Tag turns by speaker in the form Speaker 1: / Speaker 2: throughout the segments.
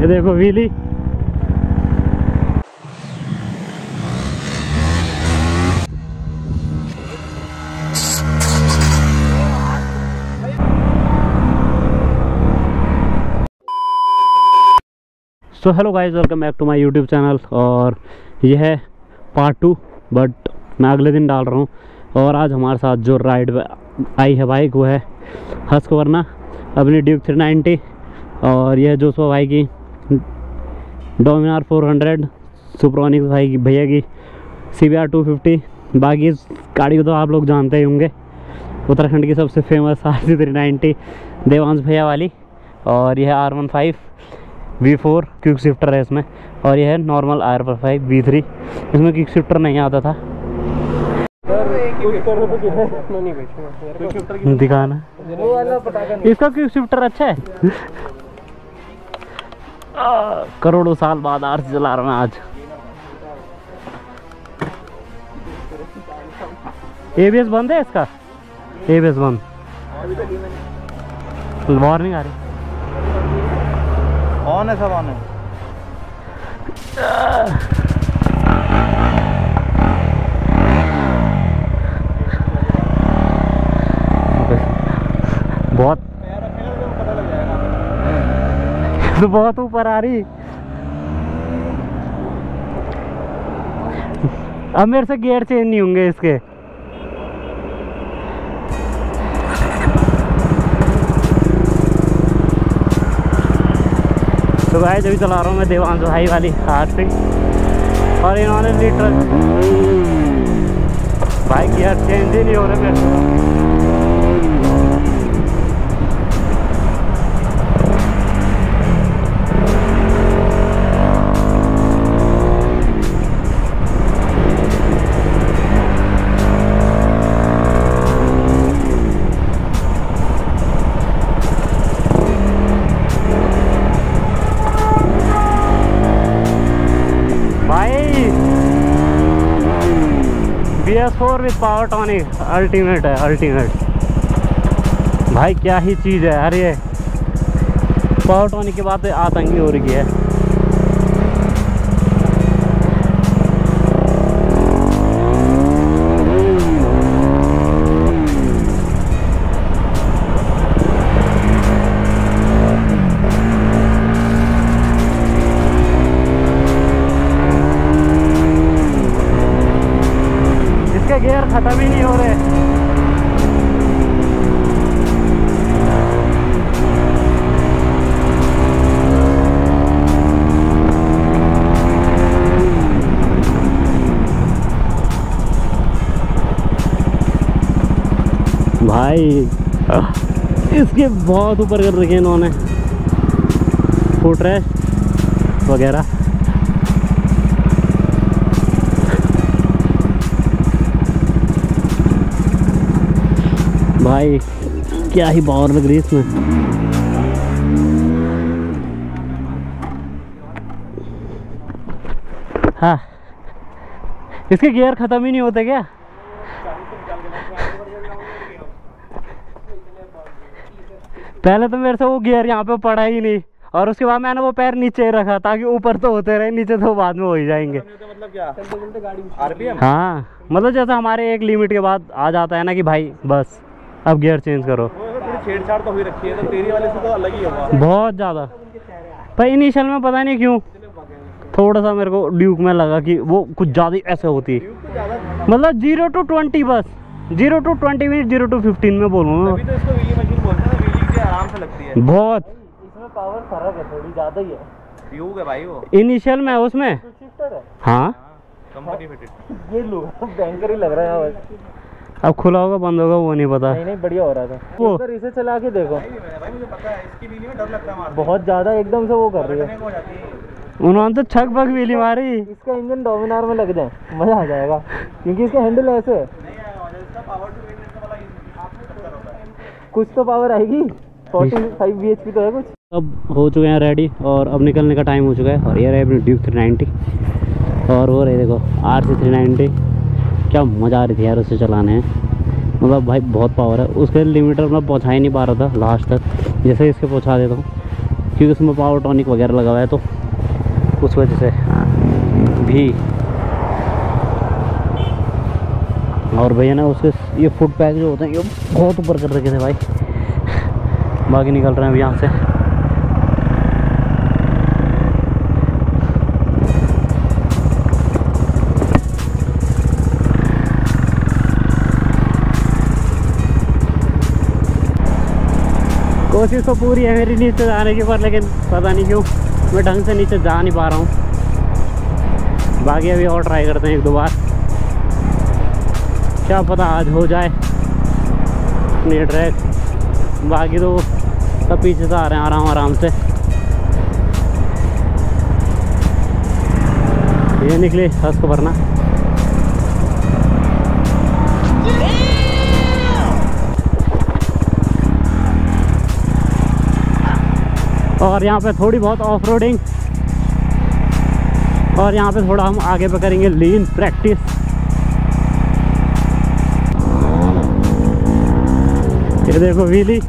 Speaker 1: ये देखो wheelie so hello guys welcome back to my YouTube channel और ये है पार्ट टू बट मैं अगले दिन डाल रहा हूँ और आज हमारे साथ जो राइड आई है बाइक वो है हस्क वरना अपनी ड्यूक थ्री नाइन्टी और यह जो सो भाई की डोमिनार फोर हंड्रेड सुप्रोनिक्स भाई की भैया की C B R two fifty बाकी इस गाड़ी को तो आप लोग जानते ही होंगे। उत्तराखंड की सबसे famous R C three ninety Devansh भैया वाली। और यह R one five V four quick shifter है इसमें। और यह है normal R one five V three इसमें क्विक शिफ्टर नहीं आता था। दिखाना।
Speaker 2: वाला पटाखा
Speaker 1: इसका क्विक शिफ्टर अच्छा है। करोड़ों साल बाद आर से चला रहा हूँ आज। एबीएस बंद है इसका? एबीएस बंद। वार्निंग आ रही।
Speaker 2: ऑन है सब ऑन है
Speaker 1: बहुत तो बहुत ऊपर आ रही। अब मेरे से गियर चेंज नहीं होंगे इसके। तो गाय जब चला रहा हूँ मैं देवांश भाई वाली हाथ से। और इन्होंने लीटर भाई गियर चेंज ही नहीं हो रहे मेरे बी भी पावर टॉनिक अल्टीमेट है अल्टीमेट भाई, क्या ही चीज़ है, अरे। पावर टॉनिक के बाद तो आतंकी हो रही है। भाई। इसके बहुत ऊपर कर रखे इन्होंने। फुट रेस्ट वगैरह। भाई, क्या ही पावर लग रही इसमें। हाँ इसके गियर खत्म ही नहीं होते क्या? पहले तो मेरे से वो गियर यहाँ पे पड़ा ही नहीं। और उसके बाद मैंने वो पैर नीचे रखा ताकि ऊपर तो होते रहे नीचे तो बाद में हो ही जाएँगे।
Speaker 2: मतलब क्या?
Speaker 1: हाँ मतलब जैसे हमारे एक लिमिट के बाद आ जाता है ना कि भाई बस अब गियर चेंज करो।
Speaker 2: छेड़छाड़ तो हुई रखी है तो तेरी वाले से तो अलग ही होगा
Speaker 1: बहुत ज़्यादा। पर इनिशियल में पता नहीं क्यों थोड़ा सा मेरे को ड्यूक में लगा कि वो कुछ ज़्यादा ही ऐसे होती। है
Speaker 2: तो
Speaker 1: मतलब ज़ीरो टू ट्वेंटी बस zero two twenty minute zero two fifteen में बोलूँ।
Speaker 2: तो हैं लगती है।
Speaker 1: बहुत।
Speaker 2: इसमें पावर फ़र्क है थोड़ी ज़्यादा ही है। ट्यूब है भाई वो।
Speaker 1: इनिशियल में उसमें?
Speaker 2: है।
Speaker 1: हाँ।
Speaker 2: कंपनी फिटेड ये लो बैंकर ही लग रहा है
Speaker 1: अब खुला होगा बंद होगा वो नहीं पता।
Speaker 2: नहीं नहीं बढ़िया हो रहा था।
Speaker 1: वो-
Speaker 2: वो इसे चला के देखो। भाई मुझे पता है इसकी व्हीली में डर लगता है बहुत ज़्यादा एकदम से वो कर रही है। जाती
Speaker 1: उन्होंने तो छक पक व्हीली मारी।
Speaker 2: इसका इंजन डोमिनार में लग जाए मज़ा आ जाएगा। क्योंकि इसका हैंडल ऐसे है। कुछ तो पावर आएगी। 45 bhp तो है कुछ?
Speaker 1: अब हो चुके हैं रेडी और अब निकलने का टाइम हो चुका है। और ये रहे अपनी ड्यूक थ्री नाइन्टी और वो रहे देखो आर सी थ्री नाइन्टी क्या मज़ा आ रही थी यार उसे चलाने में। मतलब भाई बहुत पावर है। उसके लिमिटर में पहुँचा ही नहीं पा रहा था लास्ट तक। जैसे इसके पहुँचा देता हूँ। क्योंकि उसमें पावर टॉनिक वगैरह लगा हुआ है तो उस वजह से भी। और भैया ना उसके ये फुट पैक जो होते हैं ये बहुत ऊपर कर रखे थे भाई। बाकी निकल रहे हैं अभी यहाँ से। कोशिश तो पूरी है मेरी नीचे जाने की, पर लेकिन पता नहीं क्यों, मैं ढंग से नीचे जा नहीं पा रहा हूँ। बाकी अभी और ट्राई करते हैं एक दो बार। क्या पता आज हो जाए। अपनी ट्रैक बाकी तो सब पीछे से आ रहे हैं आराम आराम से। ये निकले, हंस को भरना। और यहाँ पे थोड़ी बहुत ऑफ़ रोडिंग और यहाँ पे थोड़ा हम आगे पे करेंगे लीन प्रैक्टिस ये देखो व्हीली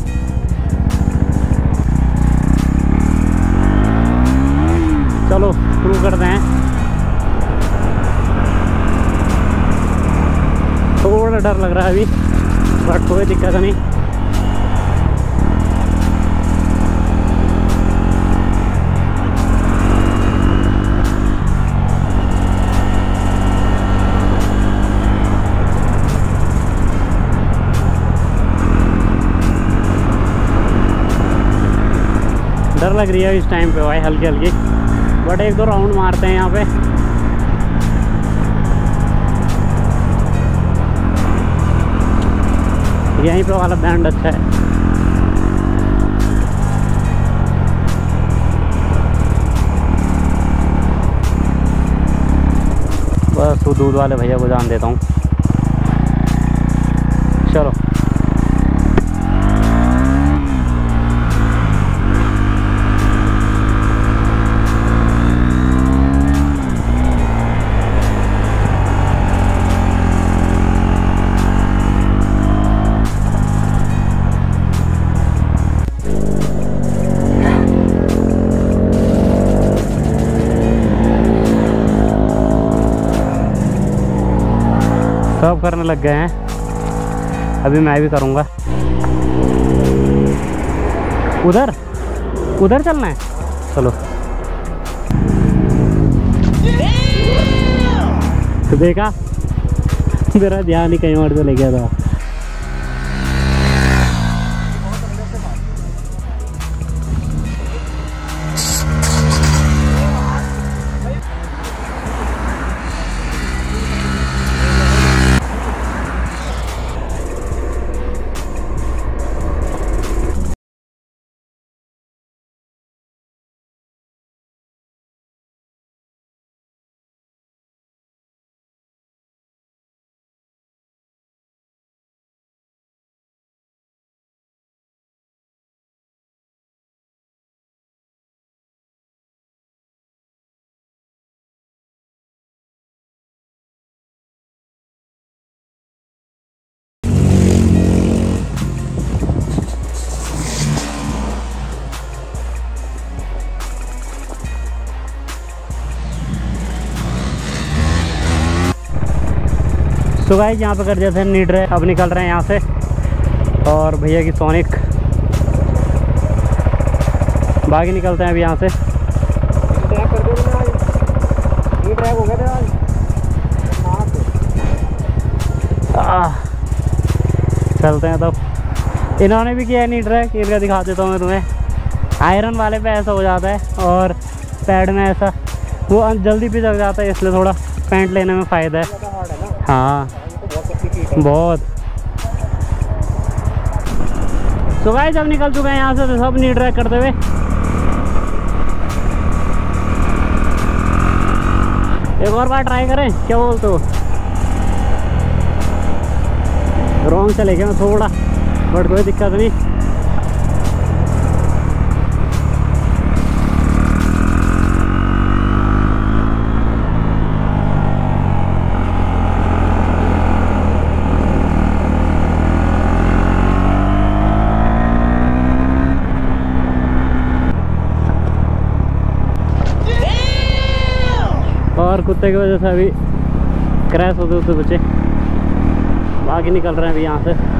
Speaker 1: चलो, शुरू करते हैं। थोड़ा डर लग रहा है अभी बट कोई दिक्कत नहीं। डर लग रही है इस टाइम पे भाई हल्की हल्की बट एक दो राउंड मारते हैं यहाँ पे। यहीं पे वाला बैंड अच्छा है। बस दूध वाले भैया को जान देता हूँ। चलो। करने लग गए हैं। अभी मैं भी करूँगा। उधर? उधर चलना है? चलो। तो देखा, मेरा ध्यान ही कहीं और चले गया था। तो गाइस यहाँ पे कर था नीड रहे अब निकल रहे हैं यहाँ से। और भैया की सोनिक बाकी निकलते हैं अभी यहाँ से।
Speaker 2: हो
Speaker 1: चलते हैं तब। इन्होंने भी किया नहीं ट्रैक इनका दिखा देता हूँ मैं तुम्हें। आयरन वाले पे ऐसा हो जाता है और पैड में ऐसा। वो जल्दी पिचक जाता है, इसलिए थोड़ा पैंट लेने में फ़ायदा है।
Speaker 2: है। बहुत। है
Speaker 1: तो गाइस अब निकल चुके हैं यहाँ से तो सब नी ट्रैक करते हुए। एक और बार ट्राई करें, क्या बोलते हो? रॉन्ग चले गए थोड़ा बट कोई दिक्कत नहीं। रास्ते की वजह से अभी क्रैश होते होते बचे। बाकी निकल रहे हैं अभी यहाँ से।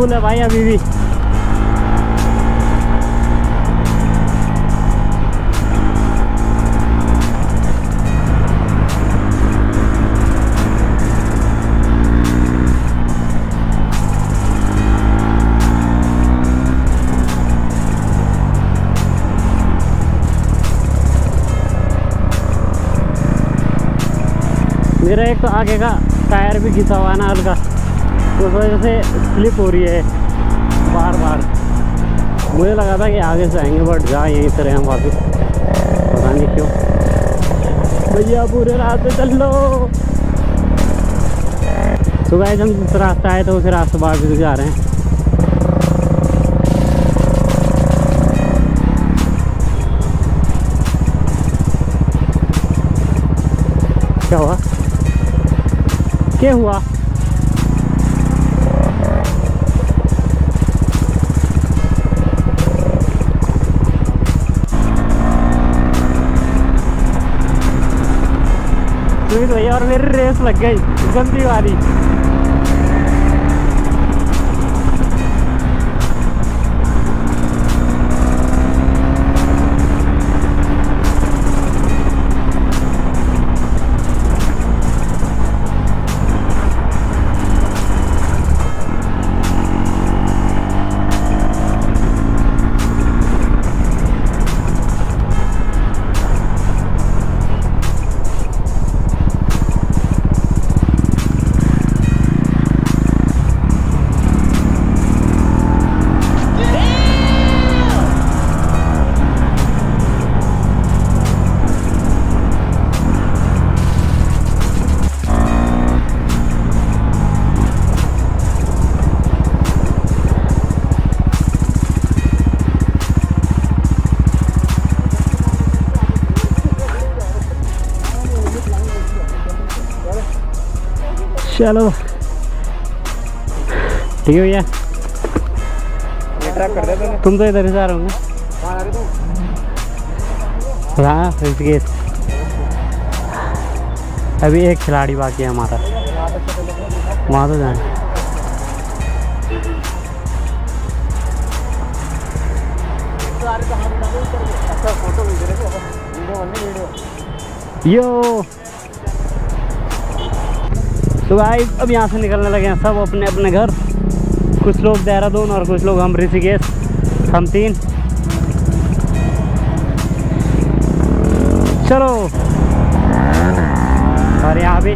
Speaker 1: फुल है भाई अभी भी। मेरा एक तो आगे का टायर भी घिसा हुआ है ना हल्का। उस वजह से स्लिप हो रही है बार बार। मुझे लगा था कि आगे से आएँगे बट जा यहीं से रहे हम वापस। पता नहीं क्यों। भैया, पूरे रास्ते चल लो। सुबह हम जिस रास्ते आए तो उसी रास्ते वापस जा रहे हैं। क्या हुआ? क्या हुआ? सुमित भैया और मेरी रेस लग गई गंदी वाली चलो। ठीक है भैया। तुम तो इधर ही रहे होंगे। हाँ ऋषिकेश अभी एक खिलाड़ी बाकी है हमारा। वहाँ तो जाए। यो। तो भाई, अब यहाँ से निकलने लगे हैं सब अपने अपने घर। कुछ लोग देहरादून और कुछ लोग हम ऋषिकेश। हम तीन। चलो। और यहाँ भी।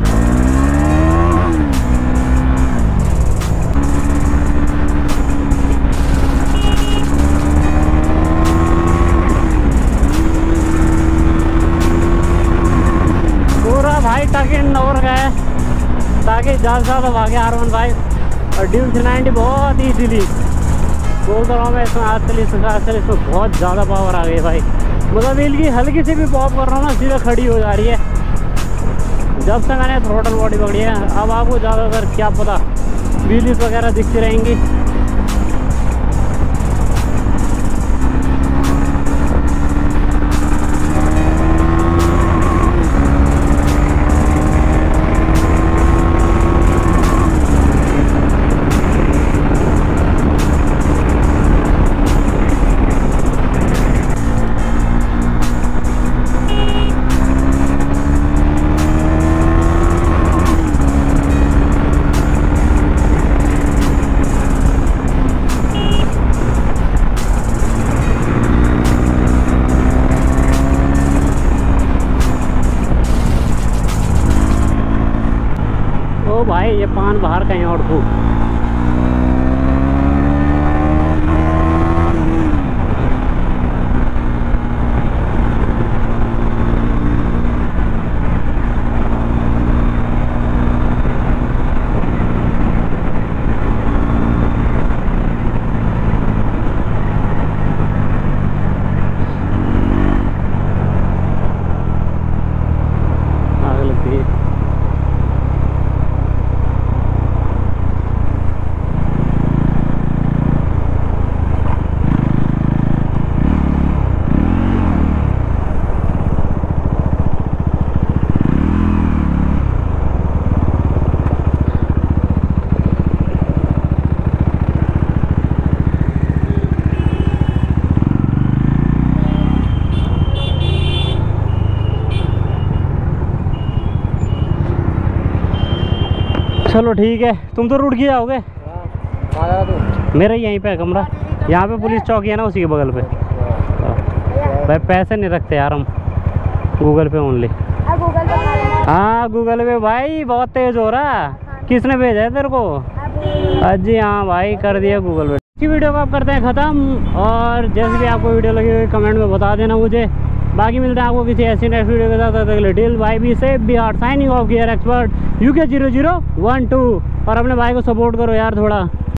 Speaker 1: पूरा भाई गए ताकि ज़्यादा से ज़्यादा आगे आर वन फाइव और ड्यू नाइनटी बहुत ईजीली बोल तो रहा हूँ मैं, इसमें इसमें आजकल इसमें बहुत ज़्यादा पावर आ गई भाई। मतलब व्हील की हल्की सी भी पॉप कर रहा हूँ ना, सीधा खड़ी हो जा रही है। जब से मैंने थ्रोटल बॉडी पकड़ी है, अब आपको ज़्यादातर क्या पता व्हील्स वगैरह दिखती रहेंगी। भाई ये पान बाहर कहीं और फूक ठीक है। तुम तो रुट के जाओगे मेरा यहीं पे है कमरा। यहाँ पे पुलिस चौकी है ना, उसी के बगल पे। भाई, पैसे नहीं रखते यार हम। गूगल पे ओनली। हाँ गूगल पे भाई, बहुत तेज हो रहा। किसने भेजा है तेरे को? अजी हाँ भाई, कर दिया गूगल पे। इसी वीडियो को आप करते हैं ख़त्म। और जैसे भी आपको वीडियो लगी हुई, कमेंट में बता देना मुझे। बाकी मिलते हैं आपको किसी ऐसी नेक्स्ट वीडियो के साथ। डिल भाई भी से Bihar signing off gear expert UK zero zero one two. और अपने भाई को सपोर्ट करो यार थोड़ा।